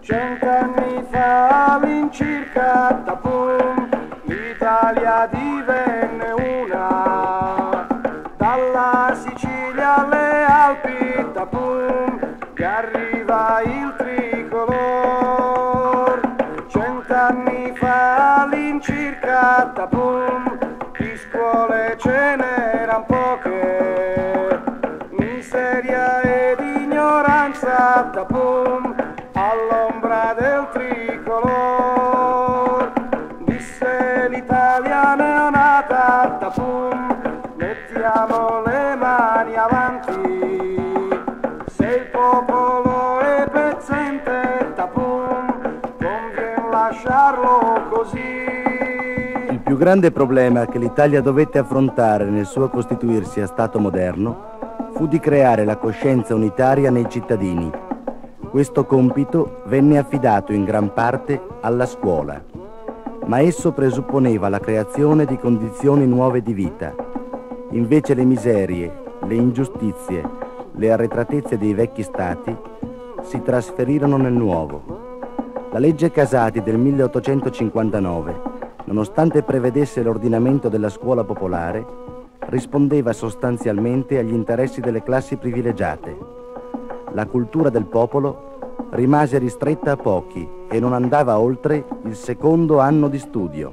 Cent'anni fa all'incirca, tapum, l'Italia divenne una. Dalla Sicilia alle Alpi, tapum, che arriva il tricolor. Cent'anni fa all'incirca, tapum, di ignoranza, tapum, all'ombra del tricolor. Disse l'Italia neonata, tapum, mettiamo le mani avanti. Se il popolo è pezzente, tapum, conviene lasciarlo così. Il più grande problema che l'Italia dovette affrontare nel suo costituirsi a Stato moderno fu di creare la coscienza unitaria nei cittadini. Questo compito venne affidato in gran parte alla scuola, ma esso presupponeva la creazione di condizioni nuove di vita. Invece le miserie, le ingiustizie, le arretratezze dei vecchi stati si trasferirono nel nuovo. La legge Casati del 1859, nonostante prevedesse l'ordinamento della scuola popolare, rispondeva sostanzialmente agli interessi delle classi privilegiate. La cultura del popolo rimase ristretta a pochi e non andava oltre il secondo anno di studio.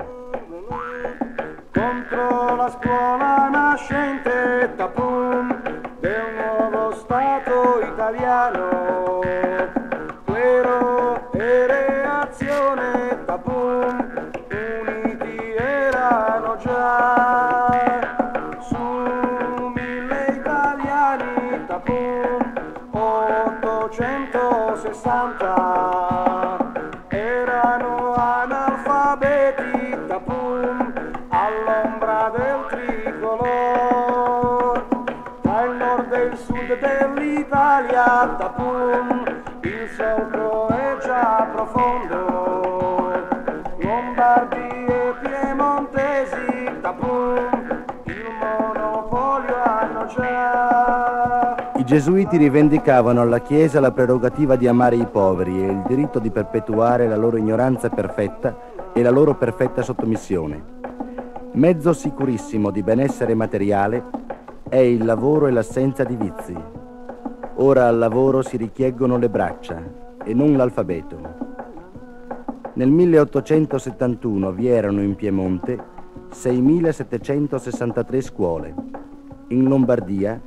contro la scuola nascente tapum del nuovo Stato italiano. Clero e reazione tapum uniti erano già 860 erano analfabeti tapum all'ombra del tricolor. Tra il nord e il sud dell'Italia tapum il solco è già profondo gesuiti rivendicavano alla Chiesa la prerogativa di amare i poveri e il diritto di perpetuare la loro ignoranza perfetta e la loro perfetta sottomissione. Mezzo sicurissimo di benessere materiale è il lavoro e l'assenza di vizi. Ora al lavoro si richieggono le braccia e non l'alfabeto. Nel 1871 vi erano in Piemonte 6.763 scuole, in Lombardia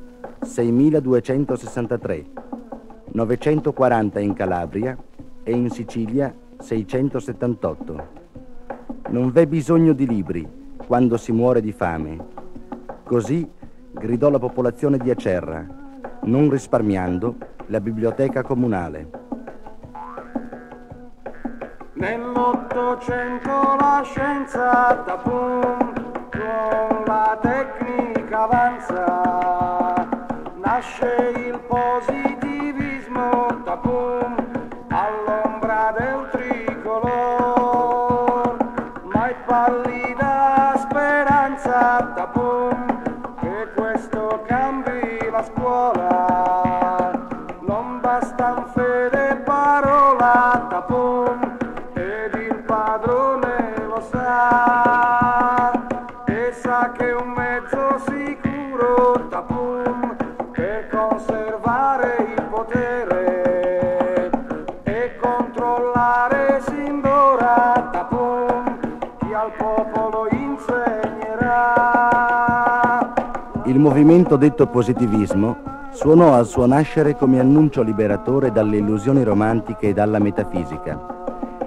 6.263, 940 in Calabria e in Sicilia 678. Non v'è bisogno di libri quando si muore di fame. Così gridò la popolazione di Acerra, non risparmiando la biblioteca comunale. Nell'Ottocento la scienza tapum con la tecnica avanza nasce il positivismo tapum all'ombra detto positivismo suonò al suo nascere come annuncio liberatore dalle illusioni romantiche e dalla metafisica.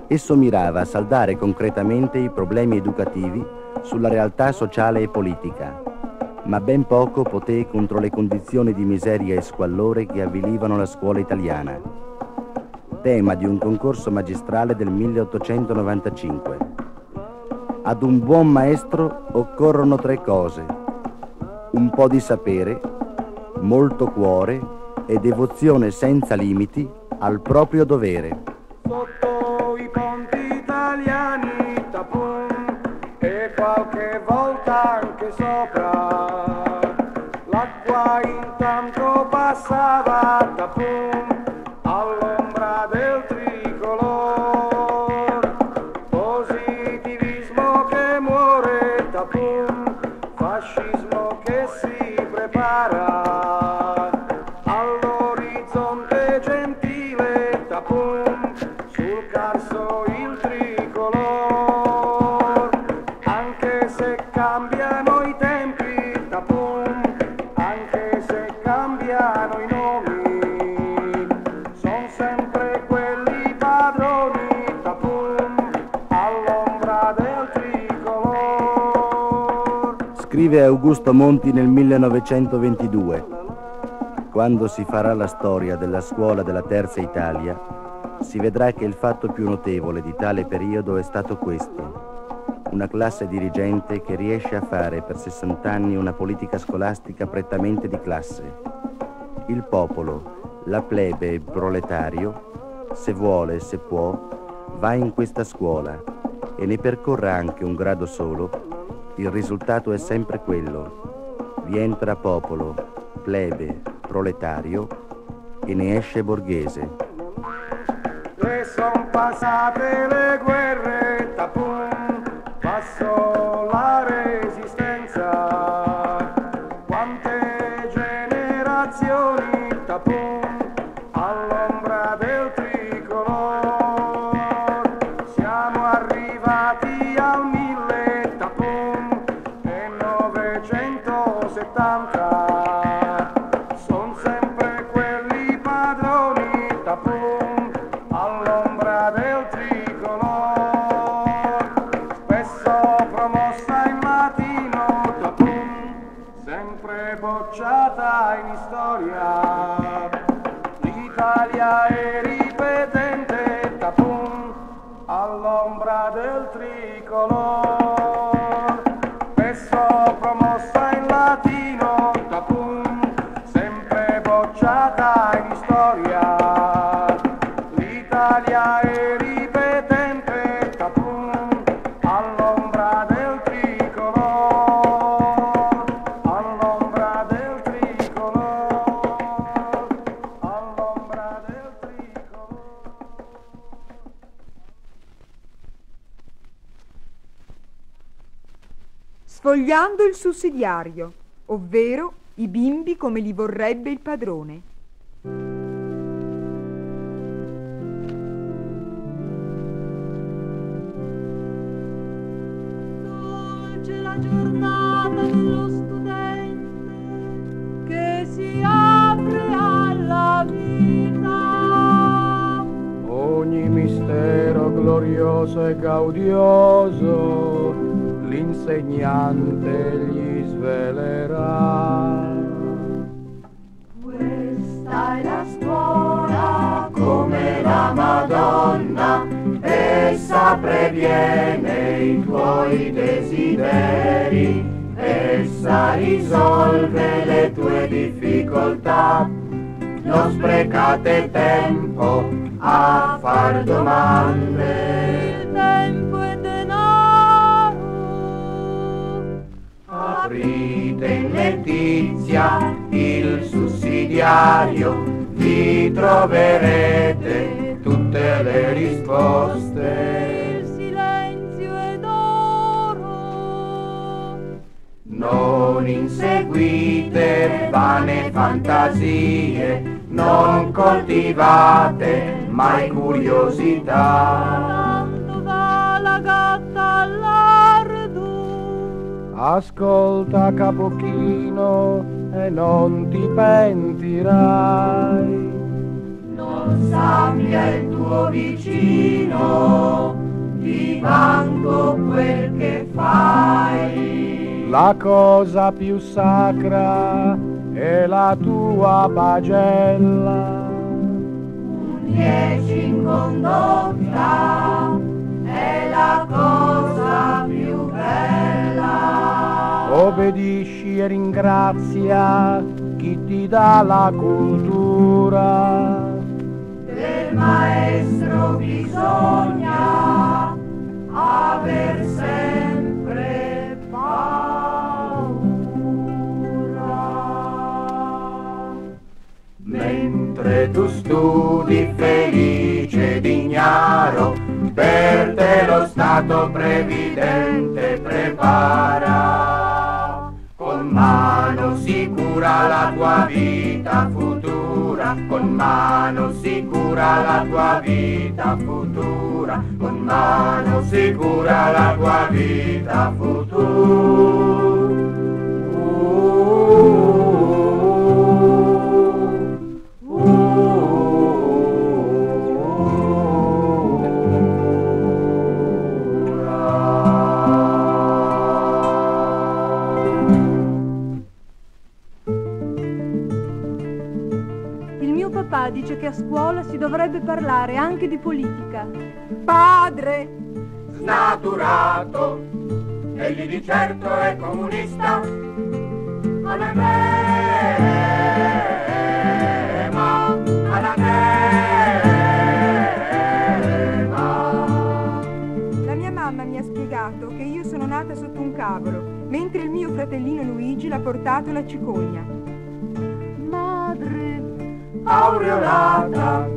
Esso mirava a saldare concretamente i problemi educativi sulla realtà sociale e politica, ma ben poco poté contro le condizioni di miseria e squallore che avvilivano la scuola italiana. Tema di un concorso magistrale del 1895. Ad un buon maestro occorrono tre cose. Un po' di sapere, molto cuore e devozione senza limiti al proprio dovere. sotto i ponti italiani tapum e qualche volta anche sopra l'acqua intanto passava tapum Scrive Augusto Monti nel 1922. Quando si farà la storia della scuola della Terza Italia, si vedrà che il fatto più notevole di tale periodo è stato questo. Una classe dirigente che riesce a fare per 60 anni una politica scolastica prettamente di classe. Il popolo, la plebe e il proletario, se vuole, se può, va in questa scuola e ne percorra anche un grado solo, il risultato è sempre quello. Vi entra popolo, plebe, proletario e ne esce borghese. E son passate le guerre, tapum, passò bocciata in storia. L'Italia è ripetente, tapum, all'ombra del tricolor, all'ombra del tricolor, all'ombra del tricolor. Sfogliando il sussidiario, ovvero i bimbi come li vorrebbe il padrone. Sprecate tempo a far domande. Tempo e denaro. Aprite in letizia il sussidiario, vi troverete tutte le risposte. silenzio ed oro. Non inseguite vane fantasie, non coltivate mai curiosità. Tanto va la gatta all'ardo. Ascolta capochino e non ti pentirai. Non sappia il tuo vicino di manco quel che fai. La cosa più sacra è la tua pagella. Un dieci in condotta è la cosa più bella. Obbedisci e ringrazia chi ti dà la cultura. Del maestro bisogna aver sempre mentre tu studi felice ed ignaro, per te lo Stato previdente prepara. Con mano sicura la tua vita futura, con mano sicura la tua vita futura, con mano sicura la tua vita futura. Che a scuola si dovrebbe parlare anche di politica. Padre! Snaturato, egli di certo è comunista. Anatema, anatema. La mia mamma mi ha spiegato che io sono nata sotto un cavolo, mentre il mio fratellino Luigi l'ha portato la cicogna aureolata,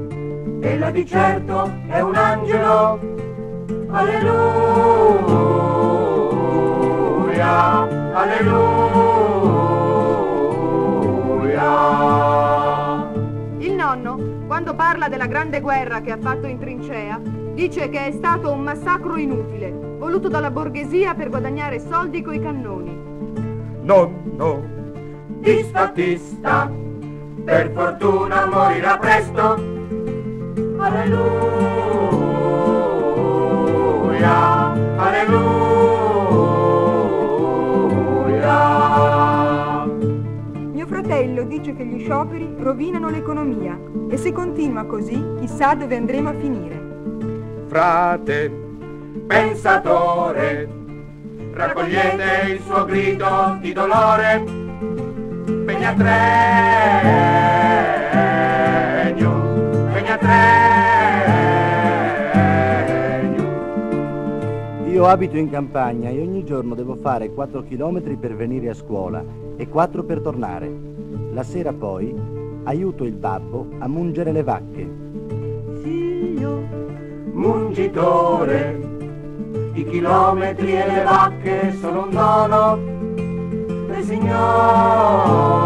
ella di certo è un angelo. Alleluia, alleluia. Il nonno, quando parla della grande guerra che ha fatto in trincea, dice che è stato un massacro inutile, voluto dalla borghesia per guadagnare soldi coi cannoni. Nonno, di statista, per fortuna morirà presto. Alleluia, alleluia. Mio fratello dice che gli scioperi rovinano l'economia e se continua così chissà dove andremo a finire. Frate, pensatore, raccogliete il suo grido di dolore Pegnatregno, Pegnatregno. Io abito in campagna e ogni giorno devo fare 4 km per venire a scuola e 4 per tornare. La sera poi aiuto il babbo a mungere le vacche. Figlio, mungitore, i chilometri e le vacche sono un dono del Signore.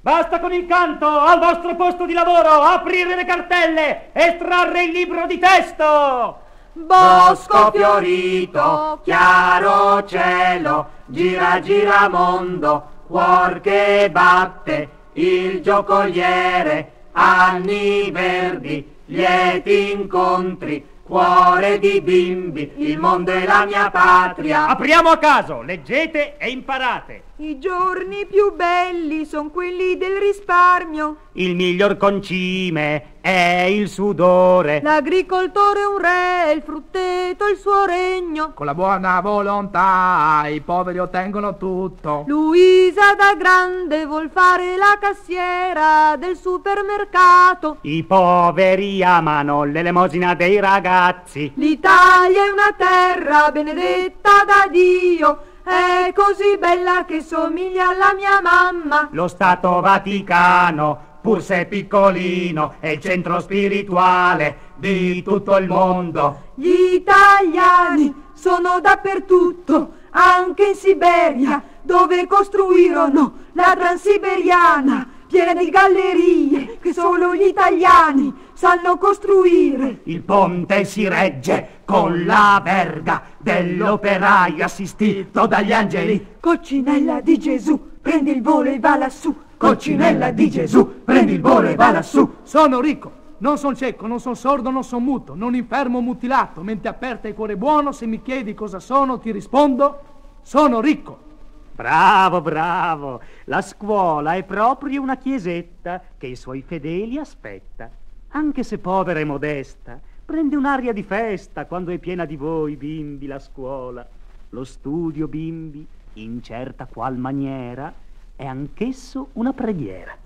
Basta con il canto, al vostro posto di lavoro, aprire le cartelle, estrarre il libro di testo! Bosco fiorito, chiaro cielo, gira gira mondo, cuor che batte, il giocoliere, anni verdi, lieti incontri, cuore di bimbi, il mondo è la mia patria. Apriamo a caso, leggete e imparate. I giorni più belli sono quelli del risparmio. Il miglior concime è il sudore. L'agricoltore è un re, il frutteto il suo regno. Con la buona volontà i poveri ottengono tutto. Luisa da grande vuol fare la cassiera del supermercato. I poveri amano l'elemosina dei ragazzi. L'Italia è una terra benedetta da Dio è così bella che somiglia alla mia mamma. Lo Stato Vaticano, pur se piccolino, è il centro spirituale di tutto il mondo. Gli italiani sono dappertutto, anche in Siberia, dove costruirono la Transiberiana piena di gallerie che solo gli italiani sanno costruire. Il ponte si regge con la verga dell'operaio assistito dagli angeli. Coccinella di Gesù, prendi il volo e va lassù. Coccinella di Gesù, prendi il volo e va lassù. Sono ricco, non sono cieco, non sono sordo, non sono muto, non infermo mutilato, mente aperta e cuore buono, se mi chiedi cosa sono ti rispondo, sono ricco. Bravo, bravo. La scuola è proprio una chiesetta che i suoi fedeli aspetta. Anche se povera e modesta, prende un'aria di festa quando è piena di voi, bimbi, la scuola. Lo studio, bimbi, in certa qual maniera, è anch'esso una preghiera.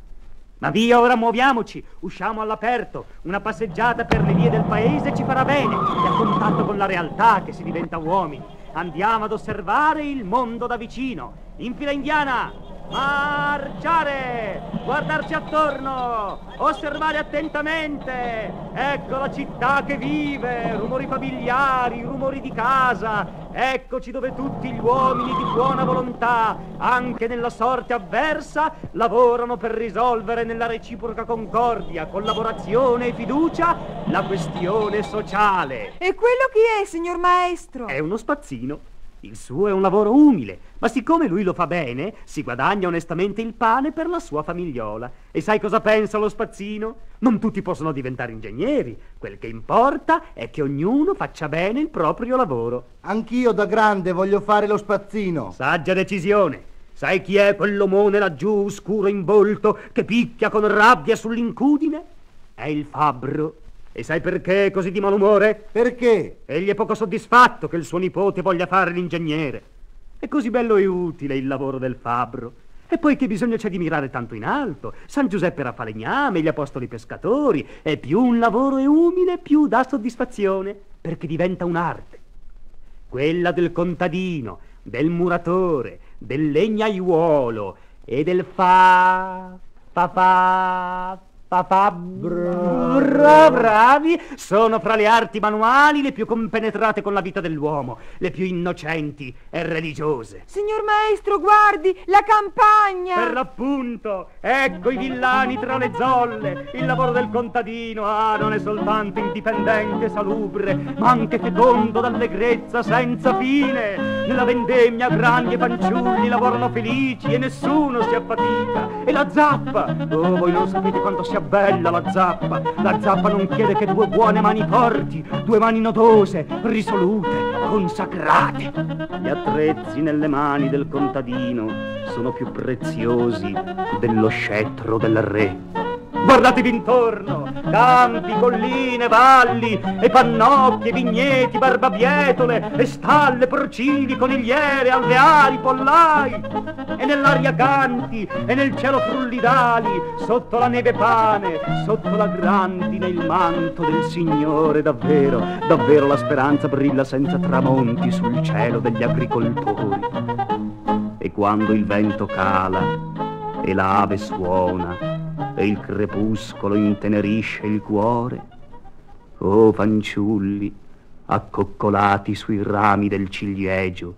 Ma via, ora muoviamoci, usciamo all'aperto, una passeggiata per le vie del paese ci farà bene, e a contatto con la realtà che si diventa uomini. Andiamo ad osservare il mondo da vicino. In fila indiana, Marciare! Guardarci attorno! Osservare attentamente! Ecco la città che vive! Rumori familiari, rumori di casa! Eccoci dove tutti gli uomini di buona volontà, anche nella sorte avversa, lavorano per risolvere nella reciproca concordia, collaborazione e fiducia la questione sociale. E quello chi è, signor maestro? È uno spazzino. Il suo è un lavoro umile, ma siccome lui lo fa bene, si guadagna onestamente il pane per la sua famigliola. E sai cosa pensa lo spazzino? Non tutti possono diventare ingegneri. Quel che importa è che ognuno faccia bene il proprio lavoro. Anch'io da grande voglio fare lo spazzino. Saggia decisione. Sai chi è quell'omone laggiù, scuro in volto, che picchia con rabbia sull'incudine? È il fabbro. E sai perché è così di malumore? Perché? Egli è poco soddisfatto che il suo nipote voglia fare l'ingegnere. È così bello e utile il lavoro del fabbro. E poi che bisogno c'è di mirare tanto in alto? San Giuseppe era falegname, gli apostoli pescatori. E più un lavoro è umile, più dà soddisfazione, perché diventa un'arte. Quella del contadino, del muratore, del legnaiuolo e del fa... fa fa Papà, bra, bravi, sono fra le arti manuali le più compenetrate con la vita dell'uomo, le più innocenti e religiose. Signor maestro, guardi, la campagna! Per l'appunto, ecco i villani tra le zolle, il lavoro del contadino, ah, non è soltanto indipendente e salubre, ma anche fecondo d'allegrezza senza fine. Nella vendemmia grandi e fanciulli lavorano felici e nessuno si affatica. E la zappa, oh, voi non sapete quanto sia sia bella la zappa. La zappa non chiede che due buone mani forti, due mani nodose, risolute, consacrate. Gli attrezzi nelle mani del contadino sono più preziosi dello scettro del re. Guardatevi intorno, campi, colline, valli, e pannocchie, vigneti, barbabietole, e stalle, porcini, conigliere, alveari, pollai, e nell'aria canti, e nel cielo frullidali, sotto la neve pane, sotto la grandine il manto del Signore, davvero, davvero la speranza brilla senza tramonti sul cielo degli agricoltori. E quando il vento cala e l'ave suona, e il crepuscolo intenerisce il cuore. Oh fanciulli, accoccolati sui rami del ciliegio,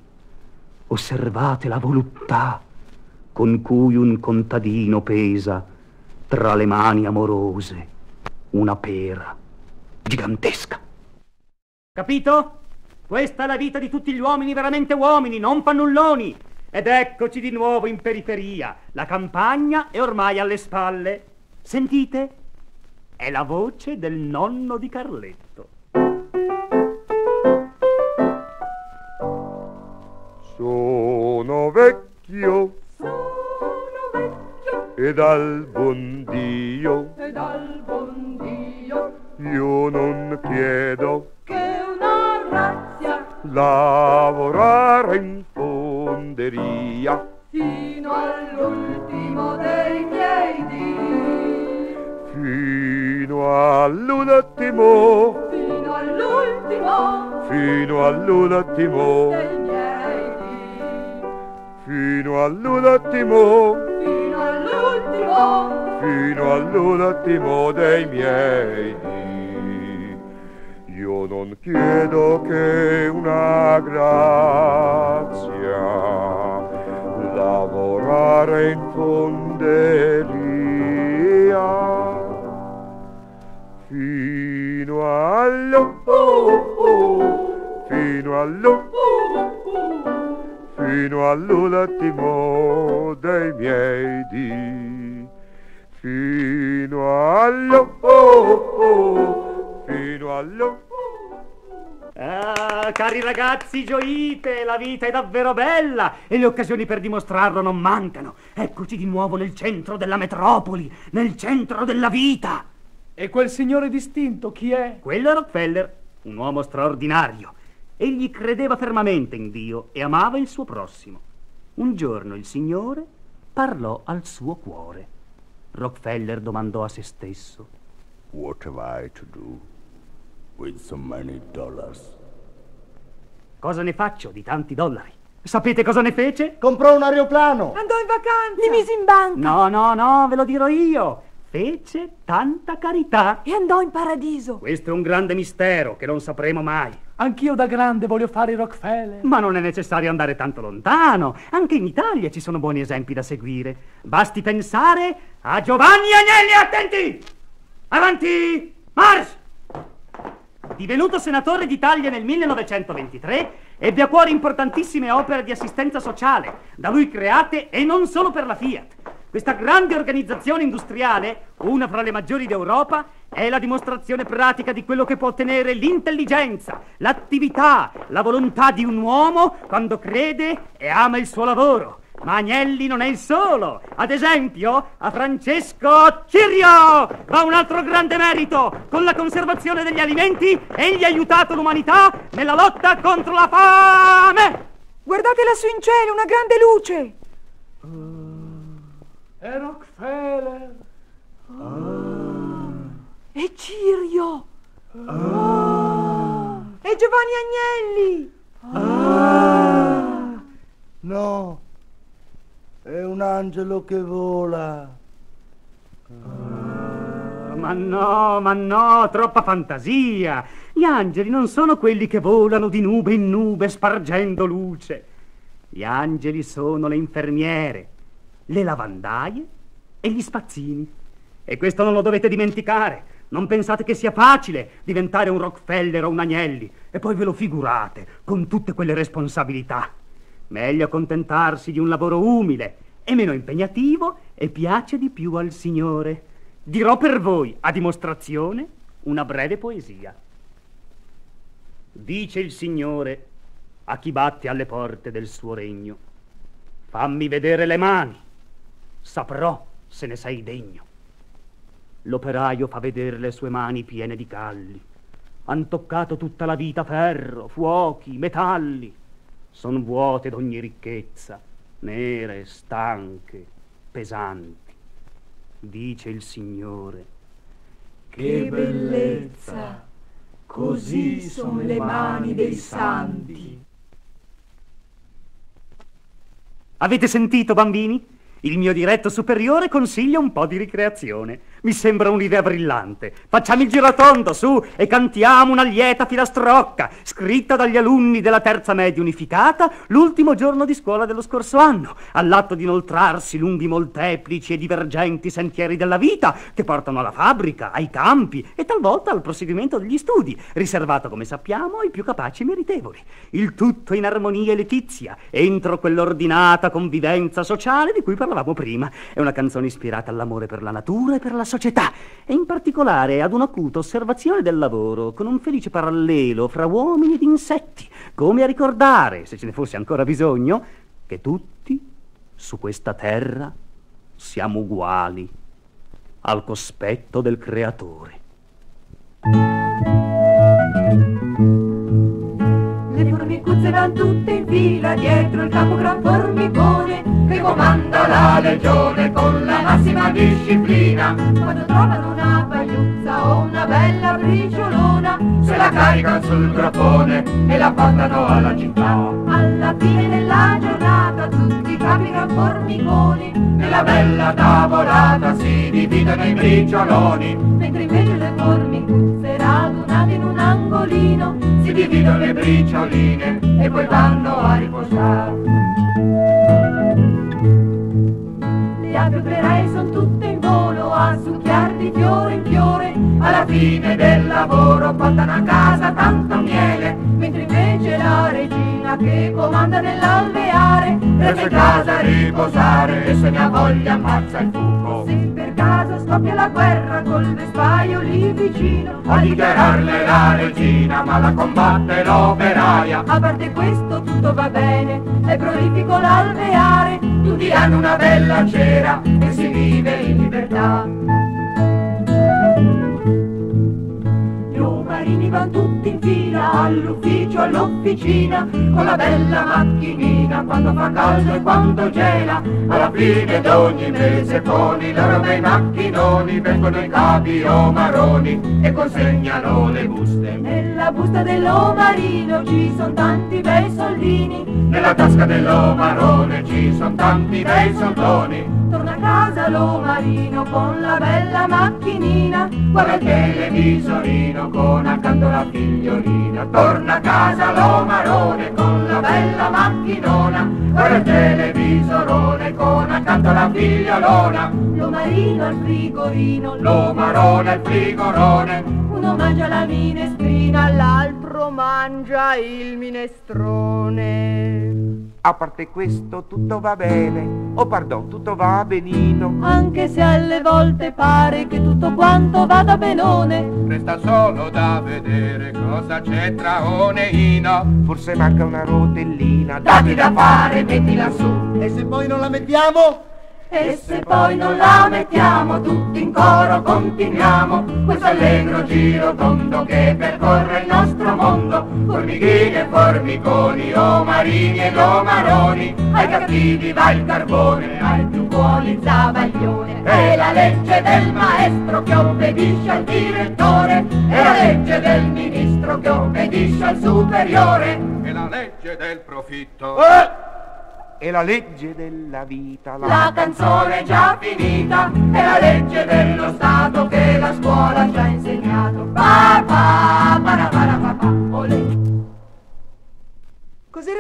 osservate la voluttà con cui un contadino pesa tra le mani amorose una pera gigantesca. Capito? Questa è la vita di tutti gli uomini veramente uomini, non fannulloni. Ed eccoci di nuovo in periferia. La campagna è ormai alle spalle. Sentite? È la voce del nonno di Carletto. Sono vecchio, sono vecchio, ed al buon Dio, ed al buon Dio, io non chiedo che una razia lavorare in fonderia. Fino all'ultimo dei fino all'ultimo, fino all'ultimo, fino all'ultimo, dei miei dì, fino all'ultimo, fino all'ultimo, fino all'ultimo dei miei dì. Io non chiedo che una grazia, lavorare in fonderia allo fino allo fino all'ultimo dei miei dì fino allo fino allo Ah, cari ragazzi, gioite, la vita è davvero bella e le occasioni per dimostrarlo non mancano. Eccoci di nuovo nel centro della metropoli, nel centro della vita. E quel signore distinto chi è? Quello è Rockefeller, un uomo straordinario. Egli credeva fermamente in Dio e amava il suo prossimo. Un giorno il Signore parlò al suo cuore. Rockefeller domandò a se stesso. What have I to do with so many dollars? Cosa ne faccio di tanti dollari? Sapete cosa ne fece? Comprò un aeroplano! Andò in vacanza. Li mise in banca. No, no, no, ve lo dirò io. Fece tanta carità. E andò in paradiso. Questo è un grande mistero che non sapremo mai. Anch'io da grande voglio fare i Rockefeller. Ma non è necessario andare tanto lontano. Anche in Italia ci sono buoni esempi da seguire. Basti pensare a Giovanni Agnelli, attenti! Avanti! March! Divenuto senatore d'Italia nel 1923, ebbe a cuore importantissime opere di assistenza sociale, da lui create e non solo per la Fiat. Questa grande organizzazione industriale, una fra le maggiori d'Europa, è la dimostrazione pratica di quello che può ottenere l'intelligenza, l'attività, la volontà di un uomo quando crede e ama il suo lavoro. Ma Agnelli non è il solo. Ad esempio, a Francesco Cirio va un altro grande merito. Con la conservazione degli alimenti, egli ha aiutato l'umanità nella lotta contro la fame. Guardate lassù in cielo, una grande luce. E Rockefeller. E Cirio. E Giovanni Agnelli. No, è un angelo che vola. Ma no, ma no, troppa fantasia. Gli angeli non sono quelli che volano di nube in nube spargendo luce. Gli angeli sono le infermiere, le lavandaie e gli spazzini. E questo non lo dovete dimenticare. Non pensate che sia facile diventare un Rockefeller o un Agnelli e poi ve lo figurate con tutte quelle responsabilità. Meglio accontentarsi di un lavoro umile e meno impegnativo e piace di più al Signore. Dirò per voi, a dimostrazione, una breve poesia. Dice il Signore a chi batte alle porte del suo regno. Fammi vedere le mani, saprò se ne sei degno. L'operaio fa vedere le sue mani piene di calli. Han toccato tutta la vita ferro, fuochi, metalli. Son vuote d'ogni ricchezza, nere, stanche, pesanti. Dice il Signore. Che bellezza! Così sono le mani dei santi. Avete sentito, bambini? Il mio diretto superiore consiglia un po' di ricreazione. Mi sembra un'idea brillante. Facciamo il girotondo, su, e cantiamo una lieta filastrocca, scritta dagli alunni della terza media unificata l'ultimo giorno di scuola dello scorso anno, all'atto di inoltrarsi lungo i molteplici e divergenti sentieri della vita che portano alla fabbrica, ai campi e talvolta al proseguimento degli studi, riservato, come sappiamo, ai più capaci e meritevoli. Il tutto in armonia e letizia, entro quell'ordinata convivenza sociale di cui parlavamo prima. È una canzone ispirata all'amore per la natura e per la società, e in particolare ad un'acuta osservazione del lavoro, con un felice parallelo fra uomini ed insetti, come a ricordare, se ce ne fosse ancora bisogno, che tutti su questa terra siamo uguali al cospetto del creatore. Le formicuzze van tutte in fila dietro il capo gran formicone che comanda la legione con la massima disciplina. Quando trovano una pagliuzza o una bella briciolona se la caricano sul grappone e la portano alla città. Alla fine della giornata tutti i capi gran formiconi nella bella tavolata si dividono in bricioloni mentre invece le formicuzze radunate in un angolino si dividono le bricioline e poi vanno a riposare. Fine del lavoro portano a casa tanto miele mentre invece la regina che comanda nell'alveare resta in casa a riposare e se ne ha voglia ammazza il fuoco. Se per caso scoppia la guerra col vespaio lì vicino a dichiararle la regina ma la combatte l'operaia. A parte questo tutto va bene è prolifico l'alveare tutti hanno una bella cera e si vive in libertà van tutti in fila dall'ufficio all'officina con la bella macchinina quando fa caldo e quando gela alla fine d'ogni mese con i loro bei macchinoni vengono i capi omaroni e consegnano le buste. Nella busta dell'omarino ci sono tanti bei soldini. Nella tasca dell'omarone ci sono tanti bei soldoni torna a casa l'omarino con la bella macchinina guarda il televisorino con accanto la figliolina. Torna a casa l'omarone con la bella macchinona guarda il televisorone con accanto la figliolona. L'omarino al frigorino l'omarone al frigorone uno mangia la minestrina l'altro mangia il minestrone a parte questo tutto va bene, oh pardon, tutto va benino. Anche se alle volte pare che tutto quanto vada benone. Resta solo da vedere cosa c'è tra Oneino. Forse manca una rotellina, dati da fare, mettila su. E se poi non la mettiamo? E se poi non la mettiamo tutti in coro continuiamo questo allegro giro tondo che percorre il nostro mondo formichine e formiconi, omarini ed omaroni. Ai cattivi va il carbone, ai più buoni il zavaglione. È la legge del maestro che obbedisce al direttore. È la legge del ministro che obbedisce al superiore. È la legge del profitto. Eh! È la legge della vita. La, la canzone è già finita, è la legge dello Stato che la scuola ha insegnato. Pa, pa, para, para, pa, pa, olè.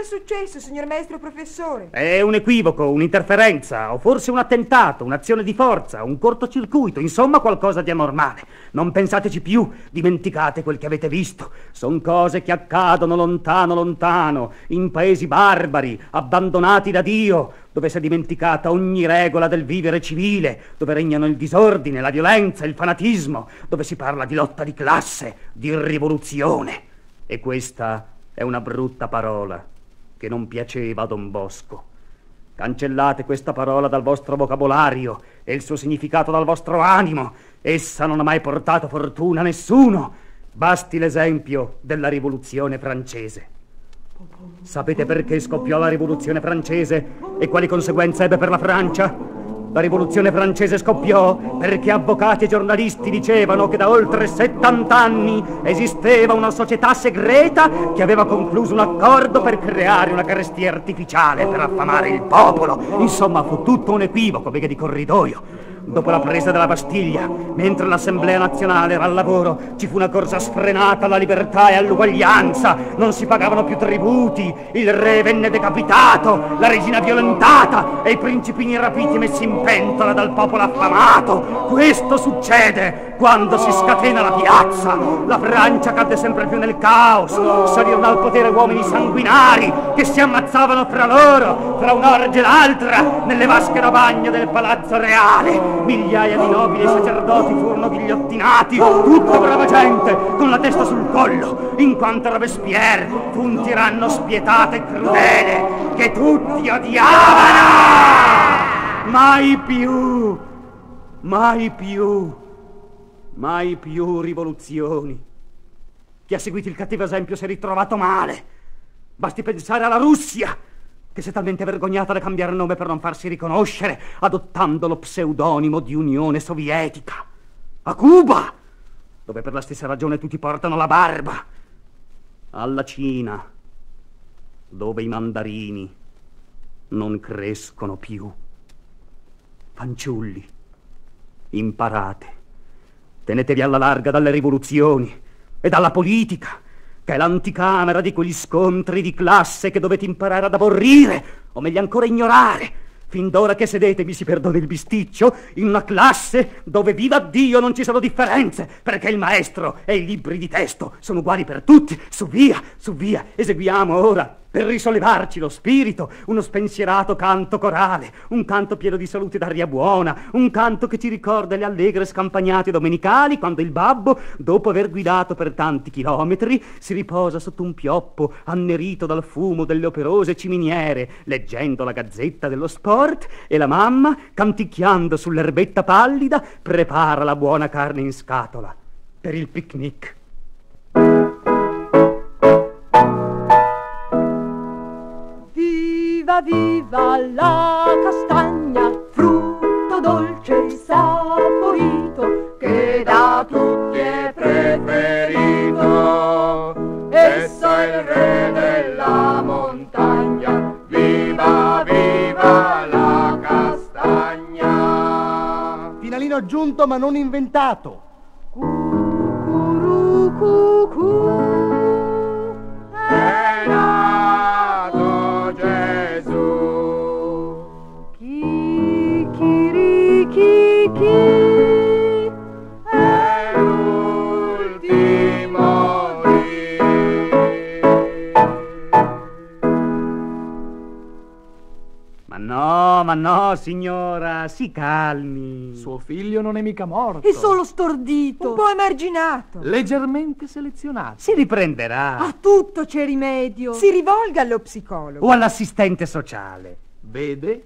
Cos'era successo, signor maestro professore? È un equivoco, un'interferenza, o forse un attentato, un'azione di forza, un cortocircuito, insomma qualcosa di anormale. Non pensateci più, dimenticate quel che avete visto. Sono cose che accadono lontano, lontano, in paesi barbari, abbandonati da Dio, dove si è dimenticata ogni regola del vivere civile, dove regnano il disordine, la violenza, il fanatismo, dove si parla di lotta di classe, di rivoluzione. E questa è una brutta parola che non piaceva a Don Bosco. Cancellate questa parola dal vostro vocabolario e il suo significato dal vostro animo. Essa non ha mai portato fortuna a nessuno. Basti l'esempio della rivoluzione francese. Sapete perché scoppiò la rivoluzione francese e quali conseguenze ebbe per la Francia? La rivoluzione francese scoppiò perché avvocati e giornalisti dicevano che da oltre 70 anni esisteva una società segreta che aveva concluso un accordo per creare una carestia artificiale per affamare il popolo. Insomma, fu tutto un equivoco, vega di corridoio. Dopo la presa della Bastiglia, mentre l'Assemblea nazionale era al lavoro, ci fu una corsa sfrenata alla libertà e all'uguaglianza. Non si pagavano più tributi, il re venne decapitato, la regina violentata e i principini rapiti messi in pentola dal popolo affamato. Questo succede quando si scatena la piazza. La Francia cadde sempre più nel caos. Salirono al potere uomini sanguinari che si ammazzavano fra loro, fra un'orge e l'altra, nelle vasche da bagno del palazzo reale. Migliaia di nobili e sacerdoti furono ghigliottinati, tutta brava gente, con la testa sul collo, in quanto Robespierre fu un tiranno spietato e crudele che tutti odiavano! Mai più, mai più, mai più rivoluzioni. Chi ha seguito il cattivo esempio si è ritrovato male. Basti pensare alla Russia che si è talmente vergognata da cambiare nome per non farsi riconoscere, adottando lo pseudonimo di Unione Sovietica. A Cuba, dove per la stessa ragione tutti portano la barba. Alla Cina, dove i mandarini non crescono più. Fanciulli, imparate. Tenetevi alla larga dalle rivoluzioni e dalla politica che è l'anticamera di quegli scontri di classe che dovete imparare ad aborrire, o meglio ancora ignorare. Fin d'ora che sedete, mi si perdoni il bisticcio, in una classe dove viva Dio non ci sono differenze, perché il maestro e i libri di testo sono uguali per tutti. Su via, su via, eseguiamo ora per risollevarci lo spirito, uno spensierato canto corale, un canto pieno di salute d'aria buona, un canto che ci ricorda le allegre scampagnate domenicali quando il babbo, dopo aver guidato per tanti chilometri, si riposa sotto un pioppo annerito dal fumo delle operose ciminiere, leggendo la gazzetta dello sport e la mamma, canticchiando sull'erbetta pallida, prepara la buona carne in scatola per il picnic. Viva viva la castagna, frutto dolce e saporito, che da tutti è preferito. Esso è il re della montagna, viva viva la castagna. Finalino aggiunto ma non inventato. Cucurucucù, ma no, signora, si calmi. Suo figlio non è mica morto. È solo stordito. Un po' emarginato. Leggermente selezionato. Si riprenderà. A tutto c'è rimedio. Si rivolga allo psicologo. O all'assistente sociale. Vede?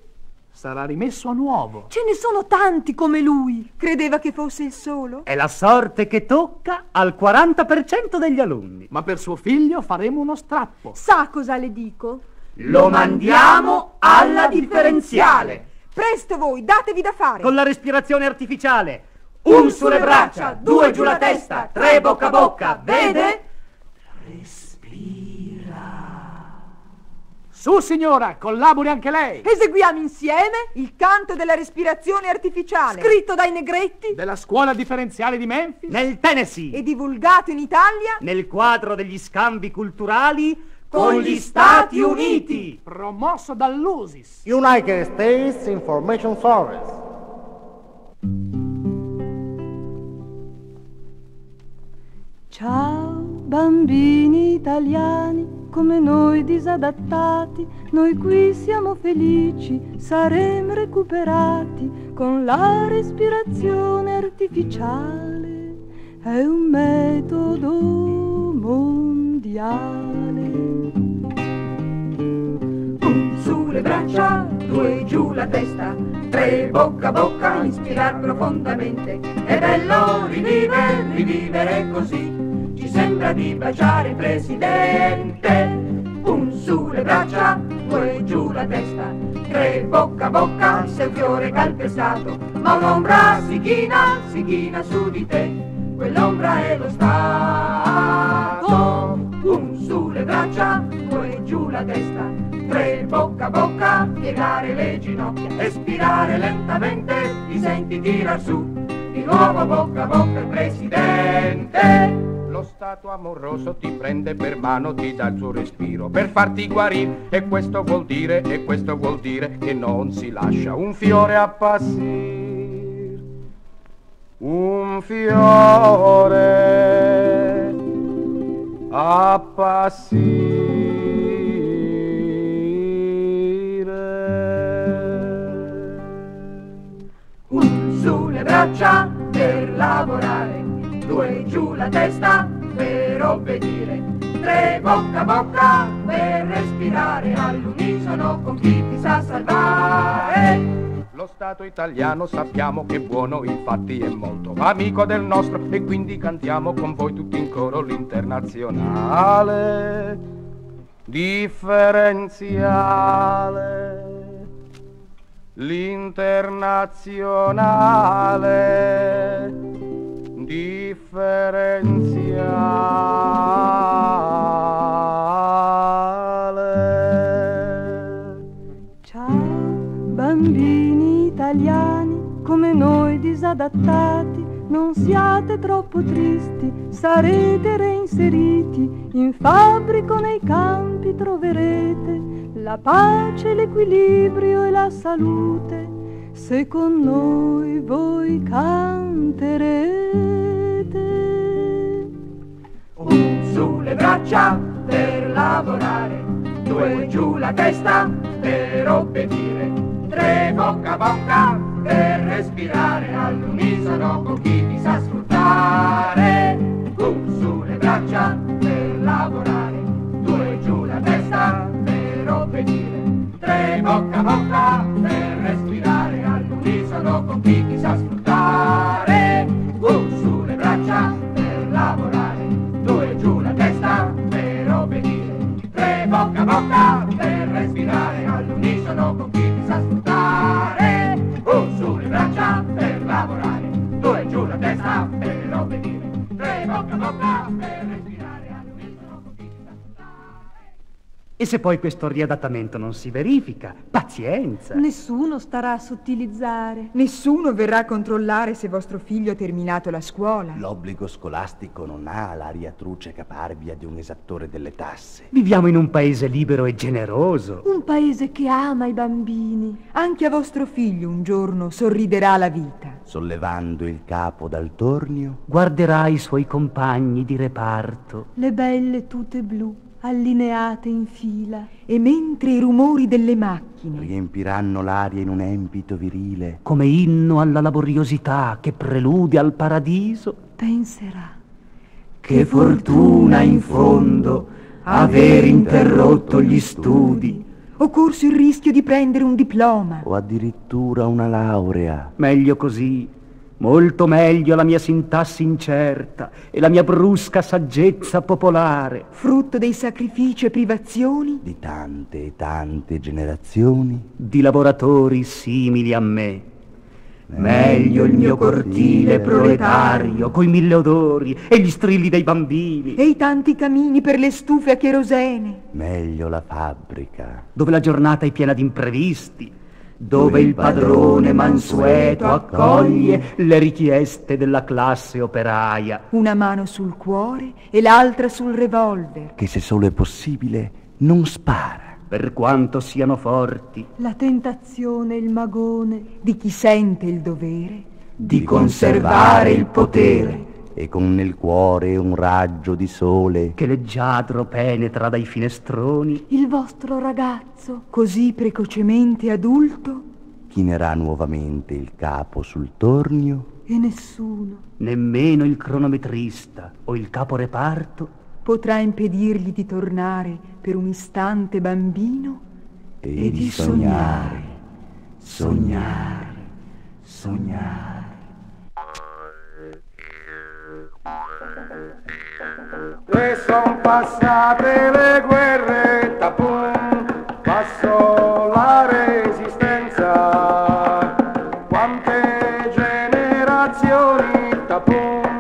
Sarà rimesso a nuovo. Ce ne sono tanti come lui. Credeva che fosse il solo? È la sorte che tocca al 40% degli alunni. Ma per suo figlio faremo uno strappo. Sa cosa le dico? Lo mandiamo alla differenziale. Presto voi, datevi da fare. Con la respirazione artificiale. Un sulle braccia, due giù la testa, tre bocca a bocca. Vede? Su signora, collabori anche lei. Eseguiamo insieme il canto della respirazione artificiale. Scritto dai negretti Della scuola differenziale di Memphis. Nel Tennessee. e divulgato in Italia Nel quadro degli scambi culturali con gli Stati Uniti. Promosso dall'USIS. United States Information Service. Ciao bambini italiani, come noi disadattati, noi qui siamo felici, saremo recuperati con la respirazione artificiale. È un metodo mondiale. Le braccia, due giù la testa, tre bocca a bocca, inspirar profondamente. È bello rivivere, rivivere così, ci sembra di baciare il presidente. Un su le braccia, due giù la testa, tre bocca a bocca, sei un fiore calpestato, ma un'ombra si china, si china su di te, quell'ombra è lo Stato. Un su le braccia, due giù la testa, tre bocca a bocca, piegare le ginocchia, espirare lentamente, ti senti tirar su, di nuovo bocca a bocca il presidente. Lo stato amoroso ti prende per mano, ti dà il suo respiro per farti guarire e questo vuol dire, e questo vuol dire che non si lascia un fiore appassire. Un fiore appassire. Braccia per lavorare, due giù la testa per obbedire, tre bocca a bocca per respirare all'unisono con chi ti sa salvare. Lo Stato italiano sappiamo che buono, infatti è molto amico del nostro e quindi cantiamo con voi tutti in coro l'internazionale differenziale. L'internazionale differenziale. Ciao bambini italiani, come noi disadattati, non siate troppo tristi, sarete reinseriti, in fabbrico nei campi troverete la pace, l'equilibrio e la salute, se con noi voi canterete. Un su le braccia per lavorare, due giù la testa per obbedire, tre bocca a bocca per respirare all'unisono con chi ti sa sfruttare. Tre bocca E se poi questo riadattamento non si verifica, pazienza. Nessuno starà a sottilizzare. Nessuno verrà a controllare se vostro figlio ha terminato la scuola. L'obbligo scolastico non ha l'aria truce caparbia di un esattore delle tasse. Viviamo in un paese libero e generoso. Un paese che ama i bambini. Anche a vostro figlio un giorno sorriderà la vita. Sollevando il capo dal tornio, Guarderà i suoi compagni di reparto. Le belle tute blu, allineate in fila. E mentre i rumori delle macchine riempiranno l'aria in un empito virile. Come inno alla laboriosità che prelude al paradiso. Penserà. Che fortuna in fondo aver interrotto gli studi. ho corso il rischio di prendere un diploma. O addirittura una laurea. Meglio così, molto meglio la mia sintassi incerta e la mia brusca saggezza popolare. frutto dei sacrifici e privazioni Di tante e tante generazioni. di lavoratori simili a me. Meglio il mio cortile proletario, coi mille odori e gli strilli dei bambini, e i tanti camini per le stufe a cherosene. Meglio la fabbrica. dove la giornata è piena di imprevisti, dove il padrone mansueto accoglie le richieste della classe operaia. Una mano sul cuore e l'altra sul revolver. Che se solo è possibile non spara. Per quanto siano forti, La tentazione, il magone. Di chi sente il dovere di conservare il potere E con nel cuore un raggio di sole. che leggiadro penetra dai finestroni, Il vostro ragazzo. così precocemente adulto Chinerà nuovamente il capo sul tornio. E nessuno. nemmeno il cronometrista o il capo reparto potrà impedirgli di tornare per un istante bambino E, di sognare, sognare, sognare. E son passate le guerre, tapum, passò la resistenza. Quante generazioni, tapum,